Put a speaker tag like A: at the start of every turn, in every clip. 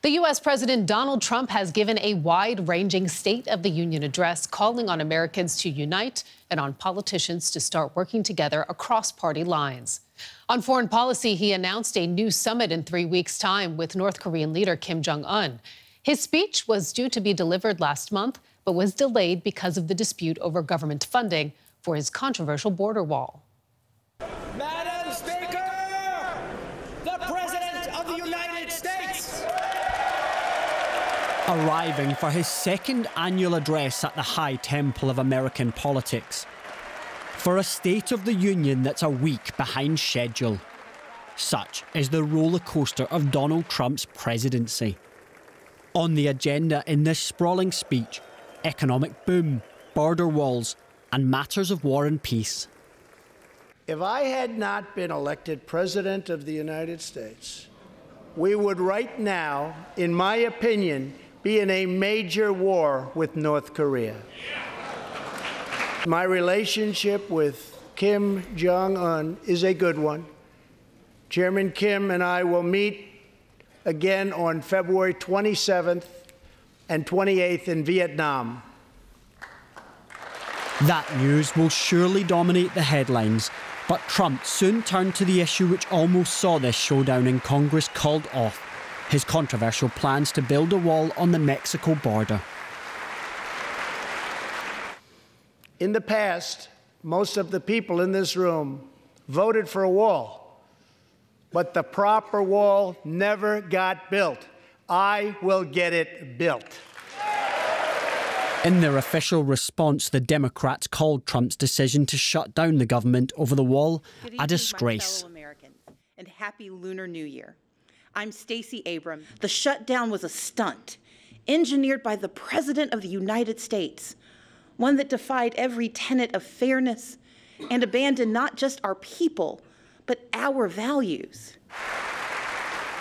A: The U.S. President Donald Trump has given a wide ranging State of the Union address calling on Americans to unite and on politicians to start working together across party lines. On foreign policy, he announced a new summit in three weeks' time with North Korean leader Kim Jong un. His speech was due to be delivered last month, but was delayed because of the dispute over government funding for his controversial border wall.
B: Madam Speaker, the President of the United.
C: Arriving for his second annual address at the high temple of American politics. For a State of the Union that's a week behind schedule. Such is the roller coaster of Donald Trump's presidency. On the agenda in this sprawling speech, economic boom, border walls, and matters of war and peace.
D: If I had not been elected President of the United States, we would right now, in my opinion, be in a major war with North Korea. My relationship with Kim Jong un is a good one. Chairman Kim and I will meet again on February 27th and 28th in Vietnam.
C: That news will surely dominate the headlines, but Trump soon turned to the issue which almost saw this showdown in Congress called off his controversial plans to build a wall on the Mexico border.
D: In the past, most of the people in this room voted for a wall, but the proper wall never got built. I will get it built.
C: In their official response, the Democrats called Trump's decision to shut down the government over the wall a disgrace.
E: and happy Lunar New Year. I'm Stacey Abrams. The shutdown was a stunt engineered by the President of the United States, one that defied every tenet of fairness and abandoned not just our people, but our values.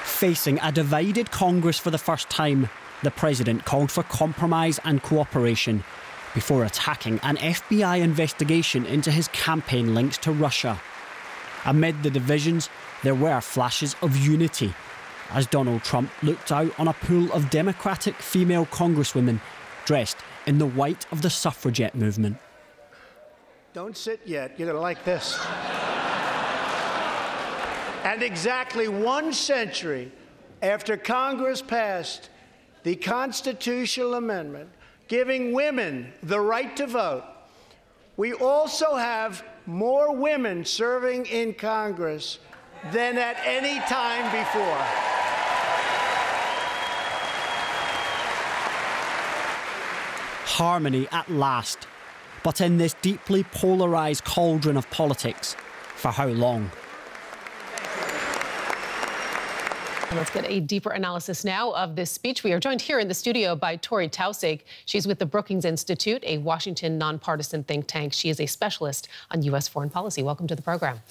C: Facing a divided Congress for the first time, the president called for compromise and cooperation before attacking an FBI investigation into his campaign links to Russia. Amid the divisions, there were flashes of unity as Donald Trump looked out on a pool of Democratic female congresswomen dressed in the white of the suffragette movement.
D: Don't sit yet. You're going to like this. and exactly one century after Congress passed the constitutional amendment giving women the right to vote, we also have more women serving in Congress than at any time before.
C: Harmony at last, but in this deeply polarised cauldron of politics, for how long?
A: Let's get a deeper analysis now of this speech. We are joined here in the studio by Torrey Taussig. She's with the Brookings Institute, a Washington nonpartisan think tank. She is a specialist on U.S. foreign policy. Welcome to the program.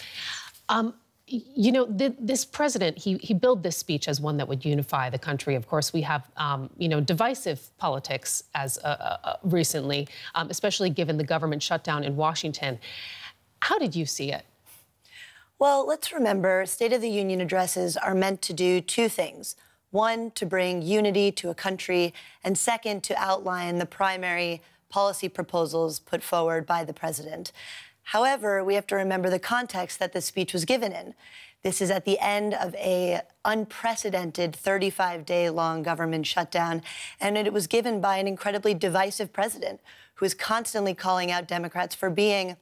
A: Um, you know, th this president, he, he billed this speech as one that would unify the country. Of course, we have, um, you know, divisive politics as uh, uh, recently, um, especially given the government shutdown in Washington. How did you see it?
F: Well, let's remember State of the Union addresses are meant to do two things. One, to bring unity to a country, and second, to outline the primary policy proposals put forward by the president. However, we have to remember the context that the speech was given in. This is at the end of a unprecedented 35-day long government shutdown, and it was given by an incredibly divisive president who is constantly calling out Democrats for being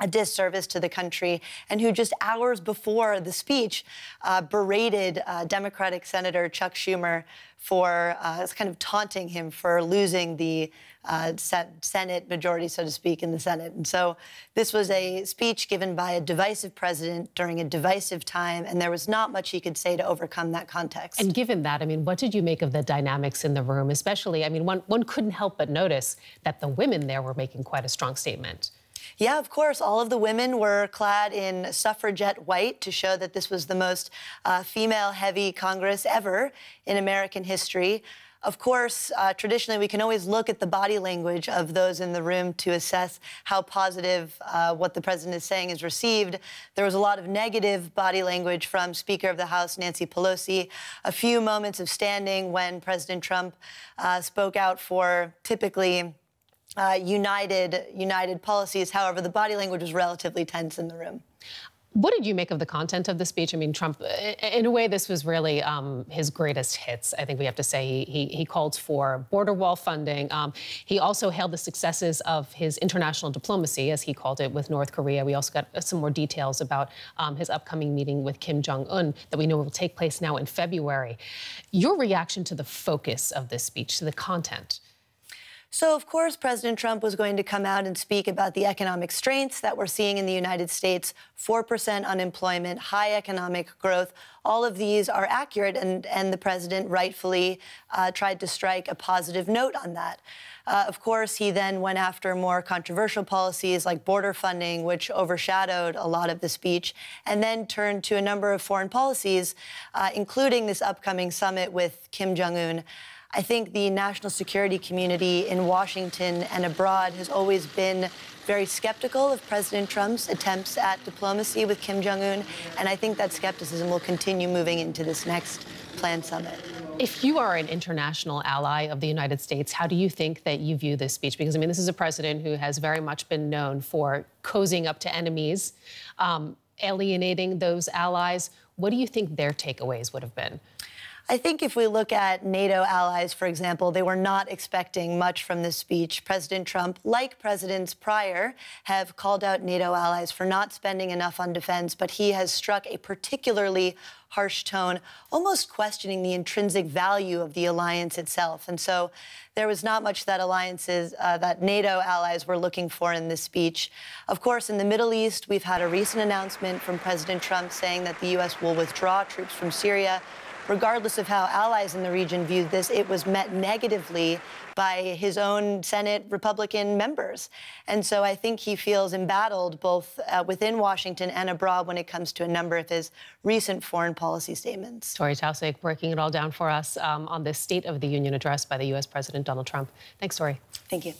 F: a disservice to the country, and who just hours before the speech uh, berated uh, Democratic Senator Chuck Schumer for uh, kind of taunting him for losing the uh, Senate majority, so to speak, in the Senate. And so this was a speech given by a divisive president during a divisive time, and there was not much he could say to overcome that context.
A: And given that, I mean, what did you make of the dynamics in the room, especially? I mean, one, one couldn't help but notice that the women there were making quite a strong statement.
F: Yeah, of course. All of the women were clad in suffragette white to show that this was the most uh, female heavy Congress ever in American history. Of course, uh, traditionally, we can always look at the body language of those in the room to assess how positive uh, what the president is saying is received. There was a lot of negative body language from Speaker of the House Nancy Pelosi, a few moments of standing when President Trump uh, spoke out for typically uh, united united policies. However, the body language was relatively tense in the room.
A: What did you make of the content of the speech? I mean, Trump, in a way, this was really um, his greatest hits. I think we have to say he, he, called for border wall funding. Um, he also hailed the successes of his international diplomacy, as he called it, with North Korea. We also got some more details about um, his upcoming meeting with Kim Jong Un that we know will take place now in February. Your reaction to the focus of this speech, to the content?
F: So, of course, President Trump was going to come out and speak about the economic strengths that we're seeing in the United States 4% unemployment, high economic growth. All of these are accurate, and, and the president rightfully uh, tried to strike a positive note on that. Uh, of course, he then went after more controversial policies like border funding, which overshadowed a lot of the speech, and then turned to a number of foreign policies, uh, including this upcoming summit with Kim Jong un. I think the national security community in Washington and abroad has always been very skeptical of President Trump's attempts at diplomacy with Kim Jong un, and I think that skepticism will continue moving into this next planned summit.
A: If you are an international ally of the United States, how do you think that you view this speech? Because, I mean, this is a president who has very much been known for cozying up to enemies, um, alienating those allies. What do you think their takeaways would have been?
F: I think if we look at NATO allies, for example, they were not expecting much from this speech. President Trump, like presidents prior, have called out NATO allies for not spending enough on defense, but he has struck a particularly harsh tone, almost questioning the intrinsic value of the alliance itself. And so there was not much that alliances, uh, that NATO allies were looking for in this speech. Of course, in the Middle East, we've had a recent announcement from President Trump saying that the U.S. will withdraw troops from Syria regardless of how allies in the region viewed this, it was met negatively by his own Senate Republican members. And so I think he feels embattled both uh, within Washington and abroad when it comes to a number of his recent foreign policy statements.
A: Torrey Taussig breaking it all down for us um, on the State of the Union address by the U.S. President Donald Trump. Thanks, Torrey.
F: Thank you.